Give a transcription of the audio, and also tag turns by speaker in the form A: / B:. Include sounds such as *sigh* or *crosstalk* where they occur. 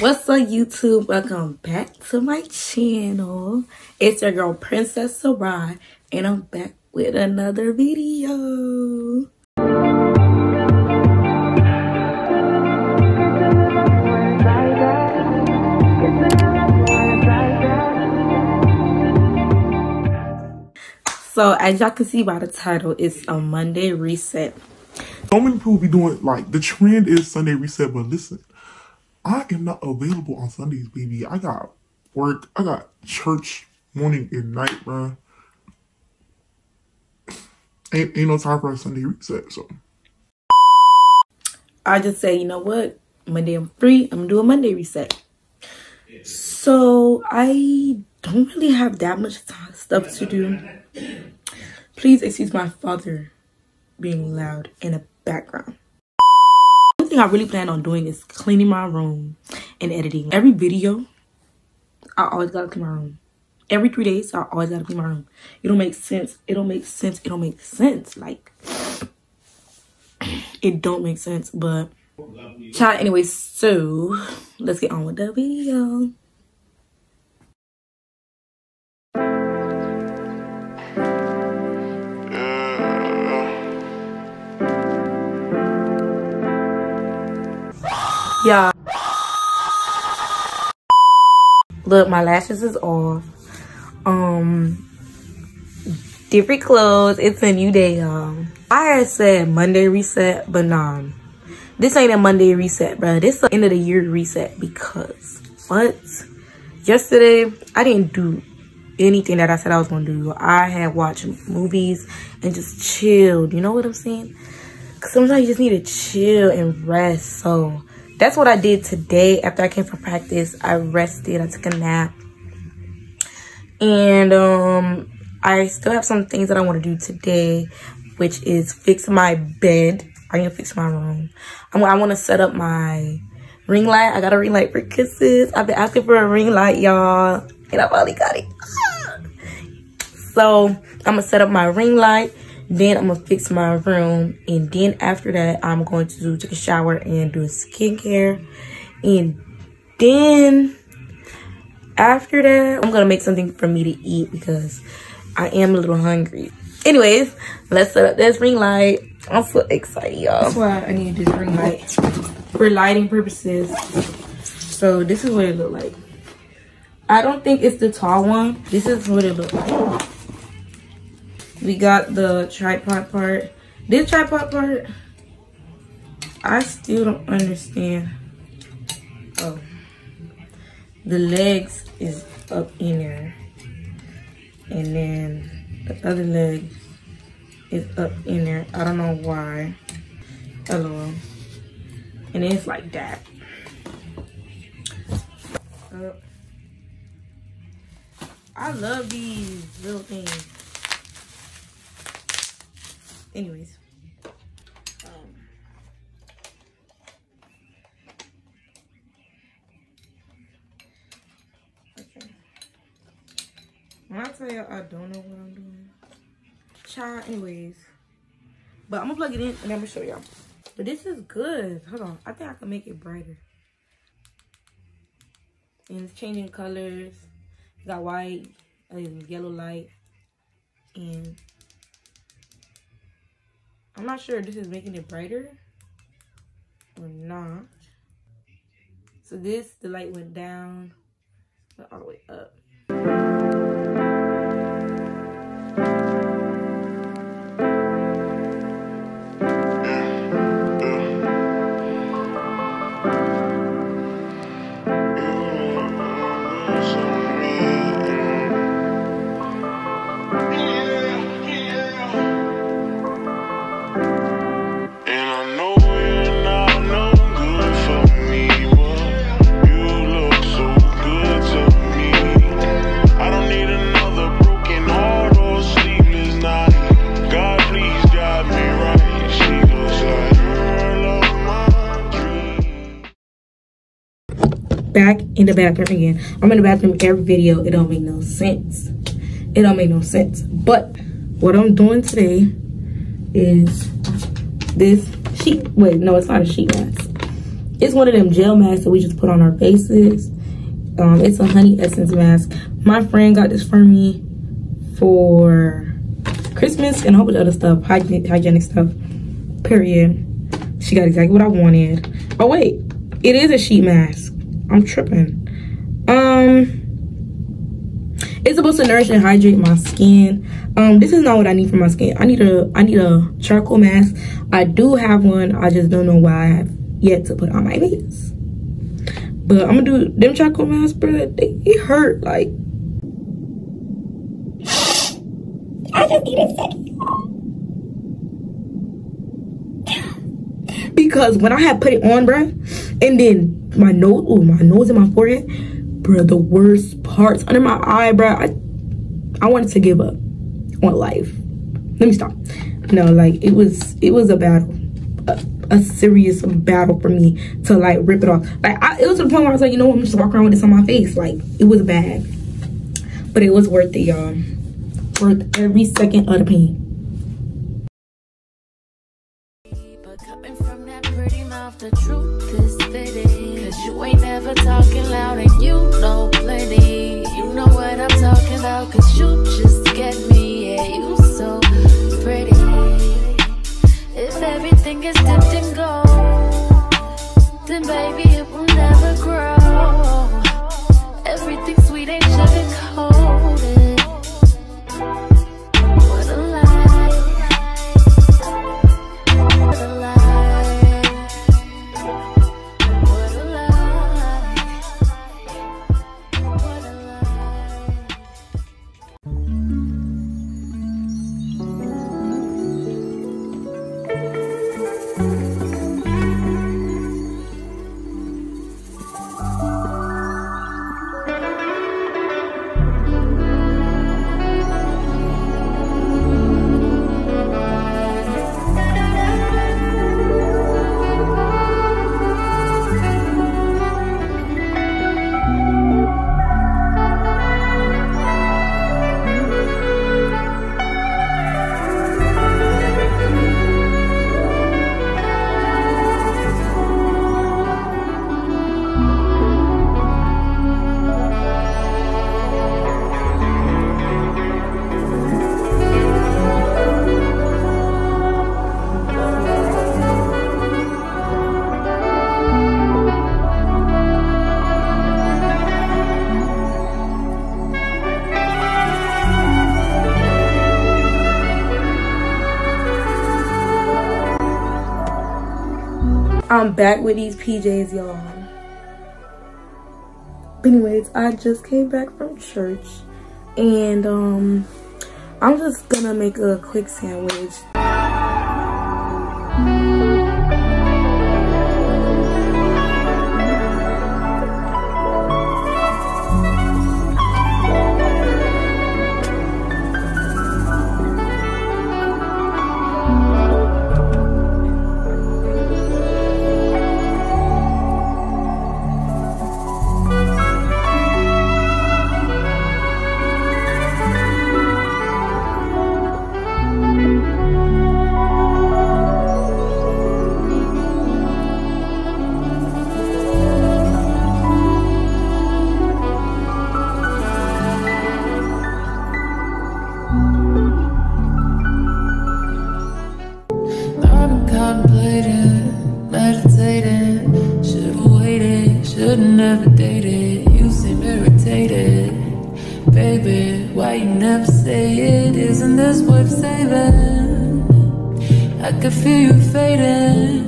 A: What's up YouTube? Welcome back to my channel. It's your girl Princess Sarai and I'm back with another video. So as y'all can see by the title, it's a Monday reset.
B: So many people be doing like the trend is Sunday reset, but listen, I am not available on Sundays, baby. I got work, I got church morning and night, bruh. Ain't ain't no time for a Sunday reset, so
A: I just say, you know what? Monday I'm free. I'm gonna do a Monday reset. So I don't really have that much stuff to do. Please excuse my father being loud in the background. One thing I really plan on doing is cleaning my room and editing. Every video, I always gotta clean my room. Every three days, I always gotta clean my room. It don't make sense. It don't make sense. It don't make sense. Like *clears throat* it don't make sense but child anyway so let's get on with the video yeah look my lashes is off um different clothes it's a new day y'all I had said Monday reset, but nah. This ain't a Monday reset, bro. This is the end of the year reset because what? Yesterday, I didn't do anything that I said I was gonna do. I had watched movies and just chilled. You know what I'm saying? Cause sometimes you just need to chill and rest. So that's what I did today. After I came from practice, I rested. I took a nap, and um, I still have some things that I want to do today which is fix my bed. I need to fix my room. I'm, I want to set up my ring light. I got a ring light for kisses. I've been asking for a ring light, y'all. And I finally got it. *sighs* So, I'm going to set up my ring light. Then I'm going to fix my room. And then after that, I'm going to take a shower and do skincare. And then after that, I'm going to make something for me to eat because I am a little hungry. Anyways, let's set up this ring light. I'm so excited, y'all. That's why I need this ring light for lighting purposes. So this is what it look like. I don't think it's the tall one. This is what it look like. We got the tripod part. This tripod part, I still don't understand. Oh, the legs is up in there. And then the other leg is up in there. I don't know why. Hello. And it's like that. Uh, I love these little things. Anyways. Um, okay. When I tell y'all I don't know what I'm doing, child, anyways. But I'm gonna plug it in and I'm gonna show y'all. But this is good. Hold on. I think I can make it brighter. And it's changing colors. Got white, uh, yellow light. And I'm not sure if this is making it brighter or not. So this, the light went down, all the way up. Back in the bathroom again. I'm in the bathroom every video. It don't make no sense. It don't make no sense. But what I'm doing today is this sheet. Wait, no, it's not a sheet mask. It's one of them gel masks that we just put on our faces. Um, it's a honey essence mask. My friend got this for me for Christmas and a whole bunch of other stuff, hygienic, hygienic stuff. Period. She got exactly what I wanted. Oh wait, it is a sheet mask. I'm tripping. Um, it's supposed to nourish and hydrate my skin. Um, this is not what I need for my skin. I need a I need a charcoal mask. I do have one. I just don't know why I have yet to put on my face. But I'm gonna do them charcoal masks, bro. They, it hurt like. I just need a second. Because when I had put it on, bruh, and then my nose, ooh, my nose and my forehead, bruh, the worst parts under my eye, bruh, I, I wanted to give up on life. Let me stop. No, like it was, it was a battle, a, a serious battle for me to like rip it off. Like I, it was to the point where I was like, you know what, I'm just walking around with this on my face. Like it was bad, but it was worth it, y'all. Um, worth every second of the pain.
C: The truth is fitting. Cause you ain't never talking loud and you know plenty. You know what I'm talking about, cause you just get me. Yeah, you so pretty. If everything is dipped in gold, then baby
A: I'm back with these PJs, y'all. Anyways, I just came back from church and um I'm just gonna make a quick sandwich.
C: Contemplating, meditating. Should've waited, should've never dated. You seem irritated, baby. Why you never say it? Isn't this worth saving? I could feel you fading.